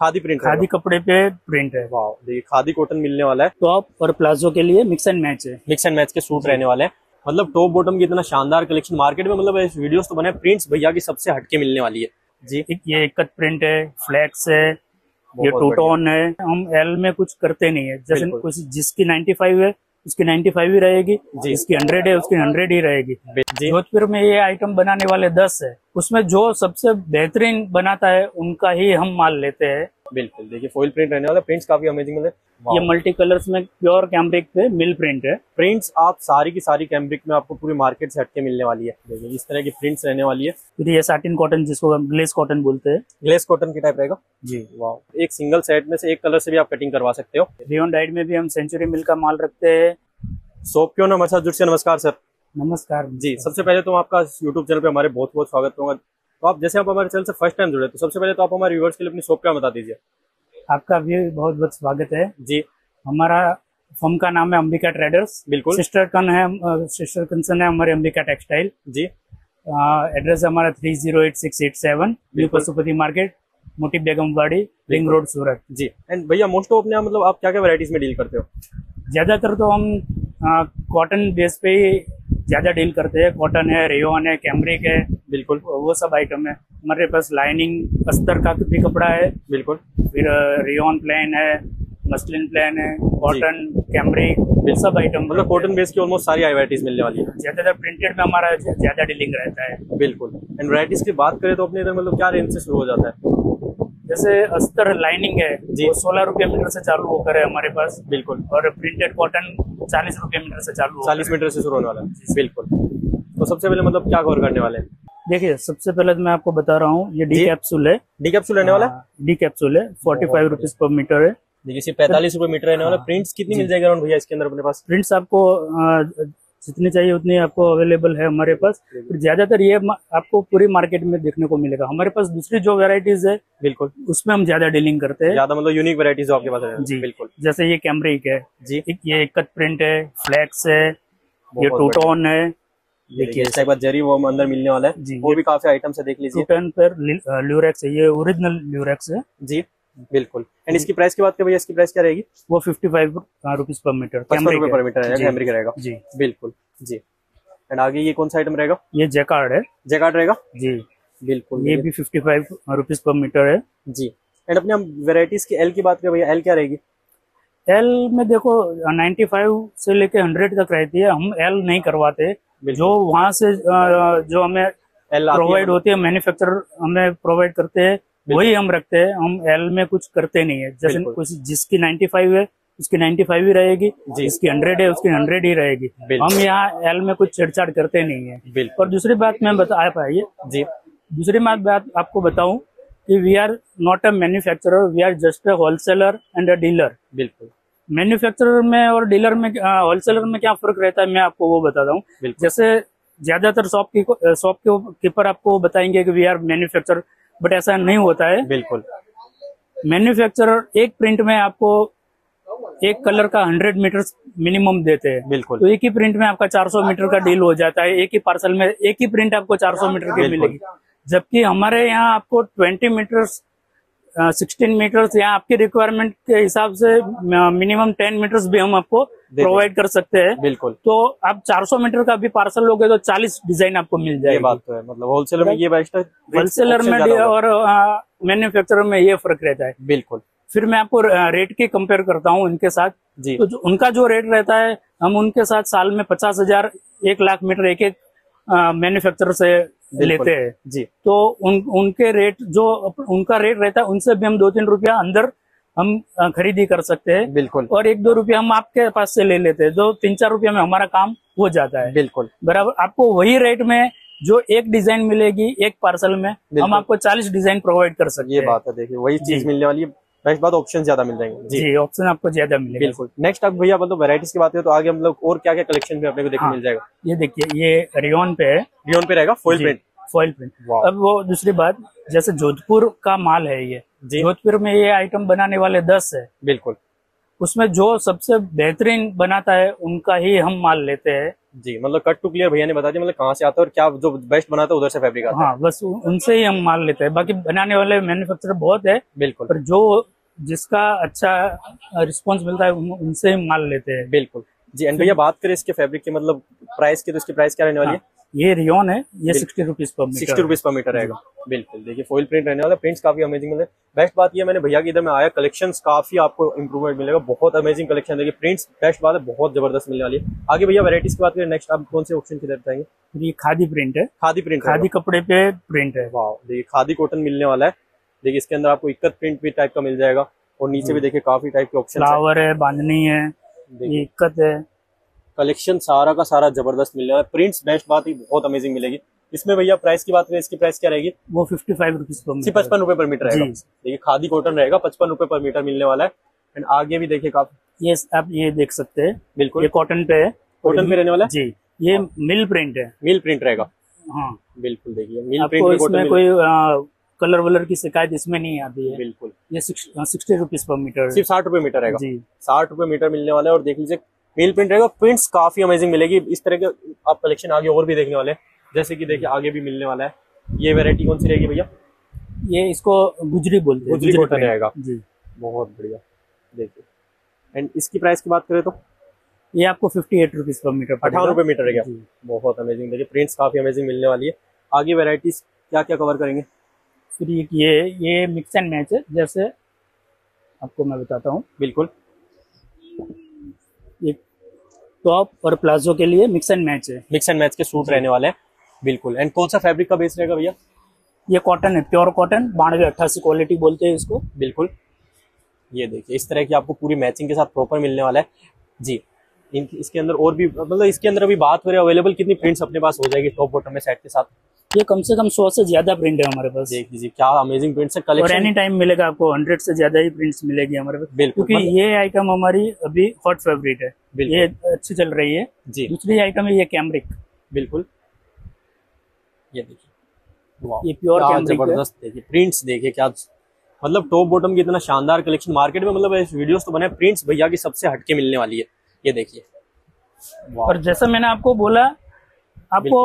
Khadi print khadi कपड़े पे print है वाह देखिए खादी कॉटन मिलने वाला है। टॉप और प्लाजो के लिए मिक्स एंड मैच है। मिक्स एंड मैच के सूट रहने वाले हैं। मतलब टॉप बॉटम की इतना शानदार कलेक्शन मार्केट में मतलब वीडियोस तो बने प्रिंट्स भैया की सबसे हटके मिलने वाली है। जी। ये एक प्रिंट है फ्लैक्स है ये टूटोन टू टोन है। हम एल में कुछ करते नहीं है जैसे। कुछ जिसकी 95 है उसकी 95 ही रहेगी जी। इसकी 100 है उसकी 100 ही रहेगी। जोधपुर में ये आइटम बनाने वाले 10 है उसमें जो सबसे बेहतरीन बनाता है उनका ही हम माल लेते हैं। बिल्कुल देखिए फॉइल प्रिंट रहने वाला प्रिंट्स काफ़ी अमेजिंग है। ये मल्टी कलर्स में प्योर कैम्ब्रिक पे मिल प्रिंट है। प्रिंट्स आप सारी की सारी कैम्ब्रिक में आपको पूरी मार्केट से हटके मिलने वाली है। देखिए इस तरह की प्रिंट्स रहने वाली है। फिर ये साटिन कॉटन जिसको हम ग्लेस कॉटन बोलते हैं। ग्लेस कॉटन की टाइप रहेगा? जी। वाह एक सिंगल सेट में से एक कलर से भी आप कटिंग करवा सकते हो। रियोन डाइट में भी हम सेंचुरी मिल का माल रखते हैं। सोप क्यों ना हमारे साथ जुड़ से नमस्कार सर नमस्कार। जी सबसे पहले तो आपका यूट्यूब चैनल पे हमारे बहुत बहुत स्वागत होगा तो आप जैसे आप हमारे चैनल से फ़र्स्ट टाइम जुड़े तो सबसे पहले तो आप हमारे व्यूवर्स के लिए अपनी शॉप क्या बता दीजिए। आपका भी बहुत बहुत स्वागत है। जी। हमारा फर्म का नाम है अंबिका ट्रेडर्स बिल्कुल। सिस्टर कन है सिस्टर कंसर्न है हमारे अंबिका टेक्सटाइल जी। एड्रेस हमारा three zero eight six eight seven new Pashupati market Moti Begumwadi ring road Surat ji. And भैया मोस्ट ऑफ़ अपने मतलब आप क्या क्या वैरायटीज में डील करते हो? ज़्यादातर तो हम कॉटन बेस पे ही ज़्यादा डील करते हैं। कॉटन है रेयन है कैमरिक है। बिल्कुल। वो सब आइटम है। हमारे पास लाइनिंग अस्तर का भी कपड़ा है। बिल्कुल। फिर रेयन प्लेन है मसलिन प्लान है कॉटन कैमरिक सब आइटम मतलब कॉटन बेस की ऑलमोस्ट सारी वैरायटीज मिलने वाली है। ज़्यादातर प्रिंटेड में हमारा ज़्यादा डीलिंग रहता है। बिल्कुल। एंड वैरायटीज की बात करें तो अपने इधर मतलब क्या रेंज से शुरू हो जाता है? जैसे अस्तर लाइनिंग है जी। वो सोलह रुपये मीटर से चालू होकर है हमारे पास। बिल्कुल। और प्रिंटेड कॉटन चालीस रुपये मीटर से चालू चालीस मीटर से शुरू होने वाला है। बिल्कुल। तो सबसे पहले मतलब क्या कवर करने वाले हैं? देखिए सबसे पहले तो मैं आपको बता रहा हूँ ये डी कैप्सूल है। डी कैप्सूल रहने वाला डी कैप्सूल है forty five rupees per metre है। देखिए पैंतालीस रुपए मीटर रहने वाला प्रिंट्स कितनी मिल जाएगा भैया इसके अंदर अपने पास? प्रिंट्स आपको जितनी चाहिए उतनी आपको अवेलेबल है हमारे पास। ज़्यादातर ये आपको पूरी मार्केट में देखने को मिलेगा। हमारे पास दूसरी जो वेराइटीज है बिल्कुल। उसमें हम ज़्यादा डीलिंग करते हैं। ज़्यादा मतलब यूनिक वैरायटीज आपके पास है। जी। बिल्कुल। जैसे ये कैमरिक है। जी। ये कट प्रिंट है फ्लैक्स है ये बहुत टू बढ़िया। टोन है। देखिए। इसके बाद जरी वो अंदर मिलने वाला है। जी, ये- भी काफ़ी आइटम्स है देख लीजिए। पर ल्यूरेक्स है। ये ओरिजिनल ल्यूरेक्स है। जी। बिल्कुल। एंड इसकी प्राइस की बात करें भैया इसकी प्राइस क्या रहेगी? वो fifty five rupees per metre रुपए पर मीटर जी। रहेगा। जी। बिल्कुल जी। एंड आगे ये कौन सा आइटम रहेगा? ये जैकार्ड है। जैकार्ड रहेगा? जी। बिल्कुल ये भी fifty five rupees per metre है। जी। एंड अपने हम वेराइटीज की एल की बात करें भैया एल क्या रहेगी? एल में देखो 95 से लेके 100 तक रहती है। हम एल नहीं करवाते। जो वहाँ से जो हमें प्रोवाइड होती है मैन्युफैक्चरर हमें प्रोवाइड करते हैं। वही हम रखते हैं हम एल में कुछ करते नहीं है। जैसे। कुछ जिसकी 95 है उसकी 95 ही रहेगी जिसकी 100 है उसकी 100 ही रहेगी। हम यहाँ एल में कुछ छेड़छाड़ करते नहीं है। और दूसरी बात मैं बता पाइए जी। दूसरी बात बात आपको बताऊँ कि we are not a manufacturer we are just a wholesaler and a dealer बिल्कुल। मैन्युफैक्चरर में और डीलर में होलसेलर में क्या फ़र्क रहता है मैं आपको वो बताता हूँ जैसे ज़्यादातर शॉप की शॉप के कीपर आपको बताएँगे कि वी आर मैन्युफैक्चर बट ऐसा नहीं होता है। बिल्कुल। मैन्युफैक्चरर एक प्रिंट में आपको एक कलर का हंड्रेड मीटर मिनिमम देते हैं। बिल्कुल। तो एक ही प्रिंट में आपका 400 मीटर का डील हो जाता है। एक ही पार्सल में एक ही प्रिंट आपको 400 मीटर की मिलेगी। जबकि हमारे यहाँ आपको 20 मीटर सिक्सटीन मीटर्स या आपकी रिक्वायरमेंट के हिसाब से मिनिमम 10 मीटर्स भी हम आपको प्रोवाइड कर सकते हैं। बिल्कुल। तो आप 400 मीटर का भी पार्सल लोगे तो 40 डिज़ाइन आपको मिल ये जाएगी। बात तो है मतलब होलसेलर में ये बेस्ट है होलसेलर में और मैन्युफैक्चरर में ये फ़र्क रहता है। बिल्कुल। फिर मैं आपको रेट के कंपेयर करता हूँ उनके साथ। जी। तो जो उनका जो रेट रहता है हम उनके साथ साल में पचास हज़ार एक लाख मीटर एक एक मैन्युफैक्चरर से लेते हैं। जी। तो उन उनके रेट जो उनका रेट रहता है उनसे भी हम दो तीन रुपया अंदर हम खरीदी कर सकते हैं। बिल्कुल। और एक दो रुपया हम आपके पास से ले लेते हैं जो तीन चार रुपया में हमारा काम हो जाता है। बिल्कुल। बराबर आपको वही रेट में जो एक डिज़ाइन मिलेगी एक पार्सल में हम आपको चालीस डिज़ाइन प्रोवाइड कर सकते ये बात है देखिए वही चीज़ मिलने वाली है। बात ऑप्शन ज़्यादा मिल जाएँगे। जी। जी ऑप्शन आपको ज़्यादा मिलेगा। बिल्कुल। नेक्स्ट अब भैया मतलब वैरायटीज की बात करें तो आगे हम लोग और क्या क्या कलेक्शन में अपने को देखने हाँ। मिल जाएगा? ये देखिए ये रियोन पे है। रियोन पे रहेगा फॉइल प्रिंट फॉइल प्रिंट अब वो दूसरी बात जैसे जोधपुर का माल है ये जोधपुर में ये आइटम बनाने वाले दस है। बिल्कुल। उसमें जो सबसे बेहतरीन बनाता है उनका ही हम माल लेते हैं। जी मतलब कट टू क्लियर भैया ने बता दिया मतलब कहाँ से आता है और क्या जो बेस्ट बनाता है उधर से फैब्रिक आता है। हाँ बस उनसे ही हम माल लेते हैं। बाकी बनाने वाले मैन्युफैक्चरर बहुत है बिल्कुल। पर जो जिसका अच्छा रिस्पॉन्स मिलता है उन- उनसे ही माल लेते हैं। बिल्कुल। जी एंड भैया बात करें इसके फैब्रिक की मतलब प्राइस की तो इसकी प्राइस क्या रहने वाली है। ये रियोन है ये sixty rupees per sixty rupees per metre रहेगा। बिल्कुल देखिए फॉइल प्रिंट रहने वाला प्रिंट्स काफ़ी अमेजिंग मिले बेस्ट बात ये मैंने भैया की इधर में आया कलेक्शन काफ़ी आपको इंप्रूवमेंट मिलेगा बहुत अमेजिंग कलेक्शन देखिए प्रिंट्स बेस्ट बात है बहुत ज़बरदस्त मिलने वाली है। आगे भैया वैराइटीज की बात करें नेक्स्ट आप कौन से ऑप्शन की तरफ़ जाएँगे? ये खादी प्रिंट है। खादी प्रिंट खादी कपड़े पे प्रिंट है। वाह देखिए खादी कॉटन मिलने वाला है। देखिए इसके अंदर आपको इक्कत प्रिंट भी टाइप का मिल जाएगा। और नीचे भी देखिए काफ़ी टाइप के ऑप्शन फ्लावर है बांधनी है इक्कत है। कलेक्शन सारा का सारा ज़बरदस्त मिलने वाला है। प्रिंट्स बेस्ट बात ही बहुत अमेजिंग मिलेगी। इसमें भैया प्राइस की बात करें इसकी प्राइस क्या रहेगी? वो फिफ्टी फाइव रुपीज़ पचपन रुपए पर मीटर रहेगा। देखिए खादी कॉटन रहेगा पचपन रुपए पर मीटर मिलने वाला है। एंड आगे भी देखिए काफ़ी ये आप ये देख सकते हैं। बिल्कुल। ये कॉटन पे है। कॉटन पे रहने वाला है? जी। ये मिल प्रिंट है। मिल प्रिंट रहेगा। हाँ। बिल्कुल देखिए मिल प्रिंट में इसमें कोई कलर वलर की शिकायत इसमें नहीं आती है। बिल्कुल। ये सिक्सटी रुपीज़ पर मीटर सिर्फ़ साठ रुपए मीटर रहेगा। जी। साठ रुपए मीटर मिलने वाला है और देख लीजिए मिल प्रिंट रहेगा प्रिंट्स काफ़ी अमेजिंग मिलेगी। इस तरह के आप कलेक्शन आगे और भी देखने वाले हैं। जैसे कि देखिए आगे भी मिलने वाला है। ये वेरायटी कौन सी रहेगी भैया? ये इसको गुजरी बोलते हैं। गुजरी कॉटन रहेगा जी। बहुत बढ़िया। देखिए। एंड इसकी प्राइस की बात करें तो? ये आपको fifty eight rupees per metre. अठावन रुपए मीटर रहेगा बहुत अमेजिंग देखिए प्रिंट्स काफ़ी अमेजिंग मिलने वाली है। आगे वेराइटीज क्या क्या कवर करेंगे? फिर ये ये मिक्स एंड मैच है। जैसे आपको मैं बताता हूँ। बिल्कुल। ये टॉप और प्लाजो के लिए मिक्स एंड मैच है। मिक्स एंड मैच के सूट रहने वाले हैं। बिल्कुल। एंड कौन सा फैब्रिक का बेस रहेगा भैया? ये कॉटन है प्योर कॉटन बानवे अट्ठासी क्वालिटी बोलते हैं इसको। बिल्कुल। ये देखिए इस तरह की आपको पूरी मैचिंग के साथ प्रॉपर मिलने वाला है। जी इन इसके अंदर और भी मतलब इसके अंदर अभी बात करें अवेलेबल कितनी प्रिंट्स अपने पास हो जाएगी टॉप बॉटम में सेट के साथ? ये कम से कम सौ से ज़्यादा प्रिंट है हमारे पास। देख लीजिए क्या अमेजिंग प्रिंट्स है और कलेक्शन एनी टाइम मिलेगा आपको हंड्रेड से ज़्यादा ही प्रिंट्स मिलेगी हमारे पास। बिल्कुल क्योंकि ये आइटम हमारी अभी हॉट फेवरेट है। बिल्कुल। ये अच्छी चल रही है। जी। दूसरी आइटम है ये कैमरिक बिल्कुल। ये देखिए। ये प्योर ज़बरदस्त देखिए प्रिंट्स देखिए क्या मतलब टॉप बॉटम की इतना शानदार कलेक्शन मार्केट में मतलब वीडियोस तो बने प्रिंट्स भैया की सबसे हटके मिलने वाली है। ये देखिए। और जैसा मैंने आपको बोला आपको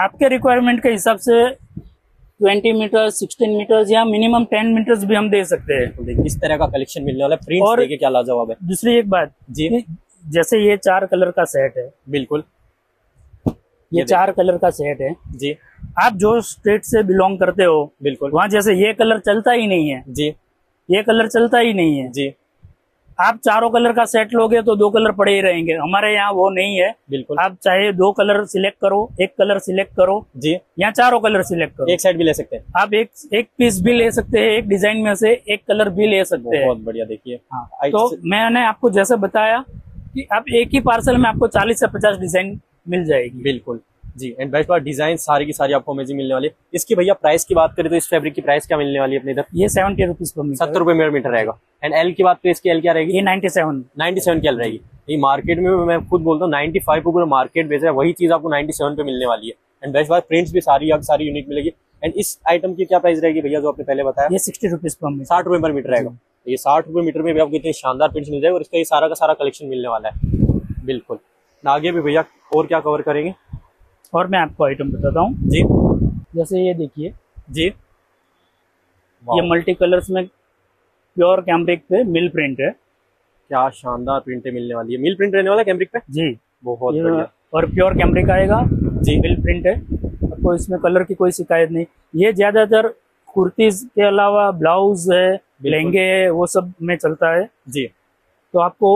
आपके रिक्वायरमेंट के हिसाब से 20 मीटर 16 मीटर या मिनिमम 10 मीटर्स भी हम दे सकते हैं। देखिए इस तरह का कलेक्शन मिलने वाला है। और- देखिए क्या लाजवाब है। दूसरी एक बात जी। जैसे ये चार कलर का सेट है। बिल्कुल। ये ये चार कलर का सेट है। जी। आप जो स्टेट से बिलोंग करते हो बिल्कुल। वहाँ जैसे ये कलर चलता ही नहीं है। जी। ये कलर चलता ही नहीं है। जी। आप चारों कलर का सेट लोगे तो दो कलर पड़े ही रहेंगे। हमारे यहाँ वो नहीं है। बिल्कुल। आप चाहे दो कलर सिलेक्ट करो एक कलर सिलेक्ट करो जी। या चारों कलर सिलेक्ट करो। एक साइड भी ले सकते हैं। आप एक एक पीस भी ले सकते हैं एक डिज़ाइन में से एक कलर भी ले सकते हैं। बहुत बढ़िया देखिए। हाँ, तो मैंने आपको जैसे बताया कि आप एक ही पार्सल में आपको 40 से 50 डिज़ाइन मिल जाएगी। बिल्कुल। जी एंड बेस्ट बात डिज़ाइन सारी की सारी आपको अमेजिंग मिलने वाली है। इसकी भैया प्राइस की बात करें तो इस फैब्रिक की प्राइस क्या मिलने वाली है अपने इधर? ये सेवेंटी रुपीज़ पर सत्तर रुपए मीटर मीटर रहेगा। एंड एल की बात करें इसकी एल क्या रहेगी? ये नाइन्टी सेवन 97 की एल रहेगी। ये मार्केट में मैं खुद बोलता हूँ 95 पे पूरा मार्केट बेच रहा है वही चीज़ आपको 97 पे मिलने वाली है। एंड बेस्ट बात प्रिंट्स भी सारी आपको सारी यूनिक मिलेगी। एंड इस आइटम की क्या प्राइस रहेगी भैया जो आपने पहले बताया? ये सिक्सटी रुपीज़ पर साठ रुपए पर मीटर रहेगा। ये साठ रुपए मीटर में भी आपको इतने शानदार प्रिंट्स मिल जाएगा और इसका ये सारा का सारा कलेक्शन मिलने वाला है। बिल्कुल। आगे भी भैया और क्या कवर करेंगे? और मैं आपको आइटम बताता हूँ। जी। जैसे ये देखिए जी। ये मल्टी कलर्स में प्योर कैम्ब्रिक पे मिल प्रिंट है। क्या शानदार प्रिंटें मिलने वाली है। मिल प्रिंट रहने वाला कैमरिक पे? जी। बहुत बढ़िया। और प्योर कैमरिक आएगा जी। मिल प्रिंट है। आपको इसमें कलर की कोई शिकायत नहीं। ये ज़्यादातर कुर्तीज के अलावा ब्लाउज है लहंगे है वो सब में चलता है। जी। तो आपको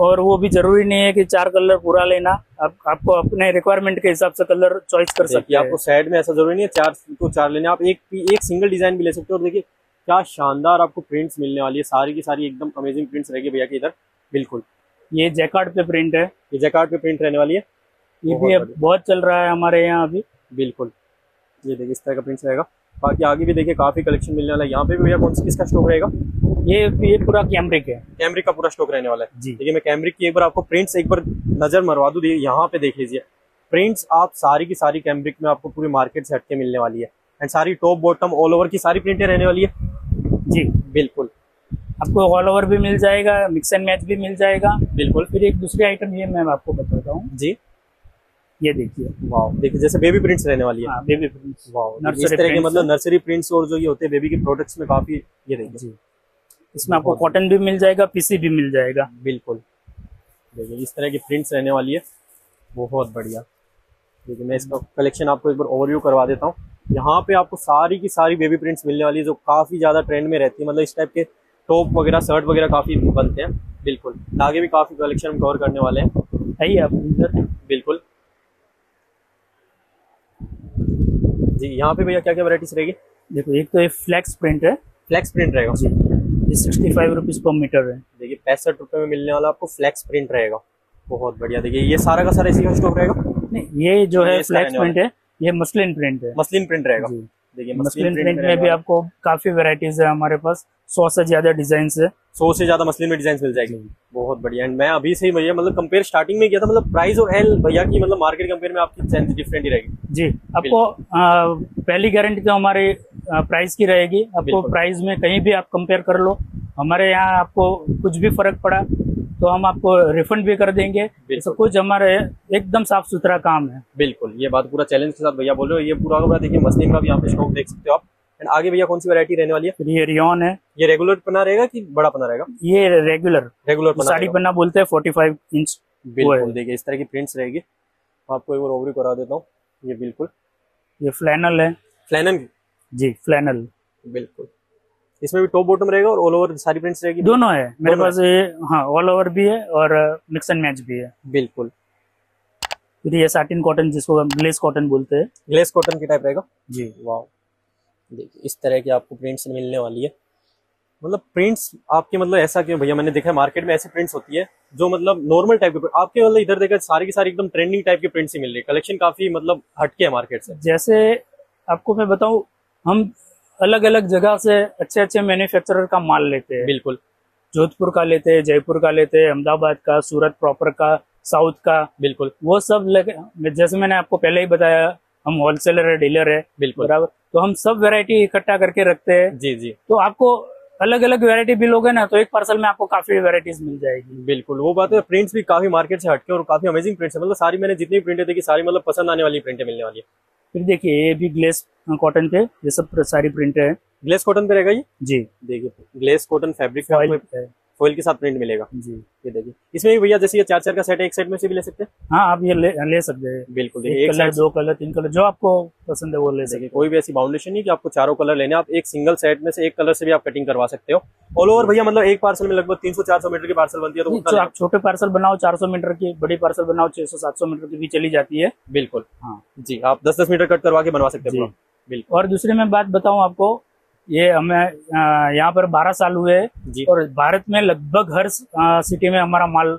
और वो भी ज़रूरी नहीं है कि चार कलर पूरा लेना। आप आपको अपने रिक्वायरमेंट के हिसाब से कलर चॉइस कर सकते हैं। आपको साइड में ऐसा ज़रूरी नहीं है चार तो चार लेने। आप एक एक सिंगल डिज़ाइन भी ले सकते हो। और देखिए क्या शानदार आपको प्रिंट्स मिलने वाली है। सारी की सारी एकदम अमेजिंग प्रिंट्स रहेगी भैया के इधर। बिल्कुल। ये जैकार्ड पे प्रिंट है। ये जैकार्ड पे प्रिंट रहने वाली है। ये भी बहुत चल रहा है हमारे यहाँ अभी। बिल्कुल। ये देखिए इस तरह का प्रिंट्स रहेगा। बाकी आगे भी देखिए काफ़ी कलेक्शन मिलने वाला है। यहाँ पे भी भैया कौन सी किसका स्टॉक रहेगा? ये ये पूरा कैमरिक है। कैमरिक का पूरा स्टॉक रहने वाला है। जी। देखिए मैं कैमरिक की एक बार आपको प्रिंट्स एक बार नज़र मरवा दूँ। यहाँ पे देख लीजिए। प्रिंट्स आप सारी की सारी कैमरिक में आपको पूरी मार्केट से हटके मिलने वाली है। एंड सारी टॉप बॉटम ऑल ओवर की सारी प्रिंटें रहने वाली है। जी। बिल्कुल। आपको ऑल ओवर भी मिल जाएगा मिक्स एंड मैच भी मिल जाएगा। बिल्कुल। फिर एक दूसरी आइटम ये मैं आपको बताता हूँ। जी। ये देखिए। वाह देखिए जैसे बेबी प्रिंट्स रहने वाली है। हाँ बेबी प्रिंट्स वाह इस तरह के मतलब नर्सरी प्रिंट्स और जो ये होते हैं बेबी के प्रोडक्ट्स में काफ़ी ये देखिए जी। इसमें आपको कॉटन भी मिल जाएगा पीसी भी मिल जाएगा। बिल्कुल। देखिए इस तरह की प्रिंट्स रहने वाली है। बहुत बढ़िया। देखिए मैं इसका कलेक्शन आपको एक बार ओवरव्यू करवा देता हूँ। यहाँ पे आपको सारी की सारी बेबी प्रिंट्स मिलने वाली है जो काफ़ी ज़्यादा ट्रेंड में रहती है। मतलब इस टाइप के टॉप वगैरह शर्ट वगैरह काफ़ी बनते हैं। बिल्कुल। आगे भी काफ़ी कलेक्शन हम कवर करने वाले हैं। आइए आप बिल्कुल। जी यहाँ पे भैया क्या क्या वराइटीज रहेगी? देखो एक तो ये फ्लैक्स प्रिंट है। फ्लैक्स प्रिंट रहेगा। जी। ये sixty five rupees per metre है। देखिए पैंसठ रुपए में मिलने वाला आपको फ्लैक्स प्रिंट रहेगा। बहुत बढ़िया। देखिए ये सारा का सारा इसी का स्टॉक रहेगा? नहीं ये जो है फ्लैक्स प्रिंट है ये मसलिन प्रिंट है। मसलिन प्रिंट रहेगा। देखिए मसलिन प्रिंट में भी आपको काफ़ी वेराइटीज है हमारे पास। सौ से ज़्यादा डिज़ाइन है। सौ से ज़्यादा मसलिन में डिज़ाइन मिल जाएगी। बहुत बढ़िया। एंड मैं अभी से ही भैया मतलब कंपेयर स्टार्टिंग में किया था मतलब प्राइस और एल भैया की मतलब मार्केट कंपेयर में आपकी सेंस डिफरेंट ही रहेगी। जी आपको आ, पहली गारंटी तो हमारे प्राइस की रहेगी। आपको। प्राइस में कहीं भी आप कंपेयर कर लो। हमारे यहाँ आपको कुछ भी फ़र्क पड़ा तो हम आपको रिफंड भी कर देंगे। सब कुछ हमारे एकदम साफ़ सुथरा काम है। बिल्कुल। ये बात पूरा चैलेंज के साथ भैया बोल रहे हो। ये पूरा देखिए मसलिन का भी यहाँ पे स्टॉक देख सकते हो आप। एंड आगे भैया कौन सी वैरायटी रहने वाली है? ये रियोन है। ये रेगुलर पना रहेगा कि बड़ा पना रहेगा? ये रेगुलर रेगुलर पना साड़ी पन्ना बोलते हैं फोर्टी फाइव इंच बिल्कुल देखिए इस तरह की प्रिंट्स रहेगी। आपको एक बार ओवरी करा देता हूँ। ये बिल्कुल। ये फ्लैनल है। फ्लैनन की? जी फ्लैनल बिल्कुल। इसमें भी टॉप बॉटम रहेगा और ऑल ओवर सारी प्रिंट्स रहेगी? दोनों है। मेरे पास ये हाँ ऑल ओवर भी है और मिक्स एंड मैच भी है। बिल्कुल। फिर ये साटिन कॉटन जिसको हम ग्लेस कॉटन बोलते हैं। ग्लेस कॉटन की टाइप रहेगा? जी। वाह देखिए इस तरह की आपको प्रिंट्स मिलने वाली है। मतलब प्रिंट्स आपके मतलब ऐसा क्यों? भैया मैंने देखा है मार्केट में ऐसी प्रिंट्स होती है जो मतलब नॉर्मल टाइप के आपके मतलब इधर देखा सारी की सारी एकदम ट्रेंडिंग टाइप की प्रिंट्स ही मिल रही है। कलेक्शन काफ़ी मतलब हटके है मार्केट से। जैसे आपको मैं बताऊँ हम अलग अलग जगह से अच्छे अच्छे मैन्युफैक्चरर का माल लेते हैं। बिल्कुल। जोधपुर का लेते हैं जयपुर का लेते हैं अहमदाबाद का सूरत प्रॉपर का साउथ का। बिल्कुल। वो सब लगे जैसे मैंने आपको पहले ही बताया हम होलसेलर है डीलर है बिल्कुल। बराबर। तो हम सब वेरायटी इकट्ठा करके रखते हैं। जी जी। तो आपको अलग अलग वेरायटी भी लोगे ना तो एक पार्सल में आपको काफ़ी वैरायटीज मिल जाएगी। बिल्कुल वो बात है प्रिंट्स भी काफ़ी मार्केट से हटके और काफ़ी अमेजिंग प्रिंट्स है। मतलब सारी मैंने जितनी प्रिंटें देखी सारी मतलब पसंद आने वाली प्रिंटें मिलने वाली है। फिर देखिए ये भी ग्लेस कॉटन पे ये सब सारी प्रिंट है। ग्लेस कॉटन पे रहेगा ये? जी। देखिए ग्लेस कॉटन फैब्रिक फॉइल के साथ प्रिंट मिलेगा। जी। ये देखिए। इसमें भी भैया जैसे ये चार चार का सेट है एक सेट में से भी ले सकते हैं? हाँ आप ये ले, ले सकते हैं। बिल्कुल देखिए एक कलर दो कलर तीन कलर जो आपको पसंद है वो ले देखिए कोई भी ऐसी बाउंडेशन नहीं कि आपको चारों कलर लेने आप एक सिंगल सेट में से एक कलर से भी आप कटिंग करवा सकते हो। ऑल ओवर भैया मतलब एक पार्सल में लगभग 300-400 मीटर की पार्सल बनती है तो आप छोटे पार्सल बनाओ 400 मीटर की बड़ी पार्सल बनाओ 600-700 मीटर की भी चली जाती है। बिल्कुल। हाँ। जी आप दस दस मीटर कट करवा के बनवा सकते हैं बिल्कुल। और दूसरी मैं बात बताऊँ आपको ये हमें यहाँ पर 12 साल हुए हैं जी। और भारत में लगभग हर सिटी में हमारा माल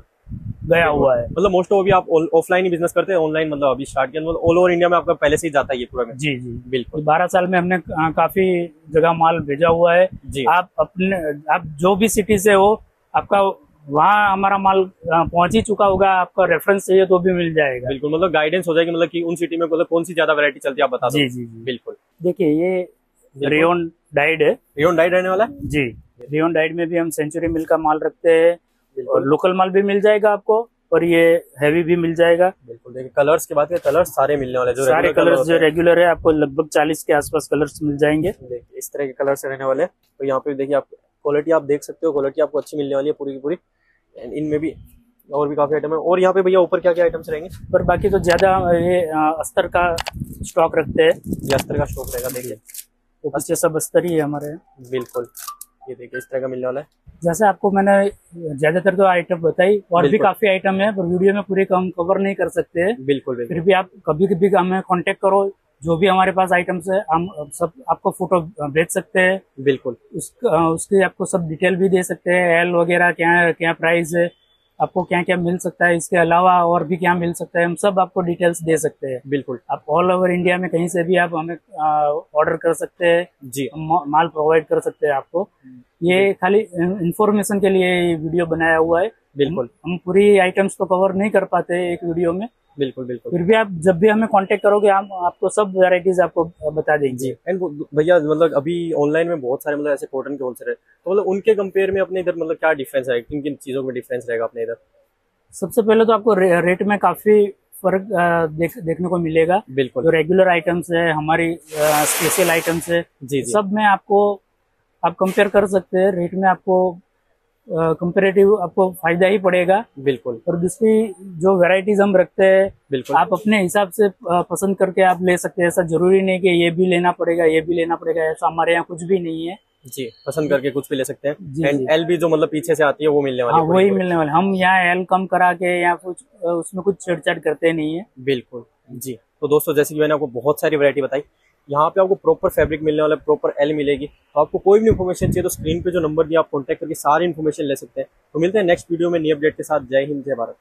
गया हुआ है। मतलब मोस्ट ऑफ़ अभी आप ऑफलाइन ही बिज़नेस करते हैं ऑनलाइन मतलब अभी स्टार्ट किया मतलब ऑल ओवर इंडिया में आपका पहले से ही जाता है ये पूरा जी जी। बिल्कुल। बारह साल में हमने काफ़ी जगह माल भेजा हुआ है। जी। आप अपने आप जो भी सिटी से हो आपका वहाँ हमारा माल पहुँच ही चुका होगा आपका रेफरेंस चाहिए तो भी मिल जाएगा। बिल्कुल मतलब गाइडेंस हो जाएगी मतलब कि उन सिटी में मतलब कौन सी ज़्यादा वैरायटी चलती है आप बता दो। जी जी बिल्कुल। देखिए ये बिल्कुल। डाइड है। रियोन डाइड रहने वाला है? जी। रेयन डाइड में भी हम सेंचुरी मिल का माल रखते हैं और लोकल माल भी मिल जाएगा आपको और ये हैवी भी मिल जाएगा। बिल्कुल। देखिए कलर्स की बात करें कलर्स सारे मिलने वाले जो सारे कलर्स जो रेगुलर है। आपको लगभग चालीस के आसपास कलर्स मिल जाएँगे। देखिए इस तरह के कलर से रहने वाले तो यहाँ पे देखिए आप क्वालिटी आप देख सकते हो क्वालिटी आपको अच्छी मिलने वाली है पूरी की पूरी। एंड इनमें भी और भी काफ़ी आइटम है। और यहाँ पे भैया ऊपर क्या क्या आइटम्स रहेंगे? पर बाकी तो ज़्यादा ये अस्तर का स्टॉक रखते हैं। ये अस्तर का स्टॉक रहेगा देखिए। तो पीछे सब अस्तर ही है हमारे। बिल्कुल। ये देखिए इस तरह का मिलने वाला है। जैसे आपको मैंने ज़्यादातर तो आइटम बताई और भी काफ़ी आइटम है पर वीडियो में पूरे हम कवर नहीं कर सकते बिल्कुल बिल्कुल। फिर भी आप कभी कभी हमें कॉन्टेक्ट करो जो भी हमारे पास आइटम्स है हम सब आपको फ़ोटो भेज सकते हैं। बिल्कुल। उस उसकी आपको सब डिटेल भी दे सकते हैं एल वगैरह क्या क्या प्राइस है आपको क्या क्या मिल सकता है इसके अलावा और भी क्या मिल सकता है हम सब आपको डिटेल्स दे सकते हैं। बिल्कुल। आप ऑल ओवर इंडिया में कहीं से भी आप हमें ऑर्डर कर सकते हैं जी। माल प्रोवाइड कर सकते हैं आपको। ये खाली इंफॉर्मेशन के लिए वीडियो बनाया हुआ है। बिल्कुल। हम पूरी आइटम्स को कवर नहीं कर पाते एक वीडियो में। बिल्कुल बिल्कुल। फिर भी आप जब भी हमें कांटेक्ट करोगे हम आपको सब वैरायटीज आपको बता देंगे। एंड भैया मतलब अभी ऑनलाइन में बहुत सारे मतलब ऐसे कॉटन के होलसेल है। तो मतलब उनके कंपेयर में अपने इधर मतलब क्या डिफरेंस है? किन किन चीज़ों में डिफरेंस रहेगा अपने इधर? सबसे पहले तो आपको रे, रेट में काफ़ी फ़र्क देख, देखने को मिलेगा। बिल्कुल। जो रेगुलर आइटम्स है हमारी स्पेशल आइटम्स है जी जी। सब में आपको आप कंपेयर कर सकते हैं। रेट में आपको कंपेरेटिव आपको फ़ायदा ही पड़ेगा। बिल्कुल। और दूसरी जो वेराइटीज हम रखते हैं बिल्कुल। आप अपने हिसाब से पसंद करके आप ले सकते हैं। ऐसा ज़रूरी नहीं कि ये भी लेना पड़ेगा ये भी लेना पड़ेगा। ऐसा हमारे यहाँ कुछ भी नहीं है। जी पसंद करके कुछ भी ले सकते हैं। एंड। एल भी जो मतलब पीछे से आती है वो मिलने वाली हाँ वही मिलने वाले। हम यहाँ एल कम करा के यहाँ कुछ उसमें कुछ छेड़छाड़ करते नहीं है। बिल्कुल। जी तो दोस्तों जैसे कि मैंने आपको बहुत सारी वैरायटी बताई यहाँ पे आपको प्रॉपर फैब्रिक मिलने वाला है प्रॉपर एल मिलेगी। तो आपको कोई भी इन्फॉर्मेशन चाहिए तो स्क्रीन पे जो नंबर दिया आप कॉन्टैक्ट करके सारी इन्फॉर्मेशन ले सकते हैं। तो मिलते हैं नेक्स्ट वीडियो में, नई अपडेट के साथ। जय हिंद, जय भारत।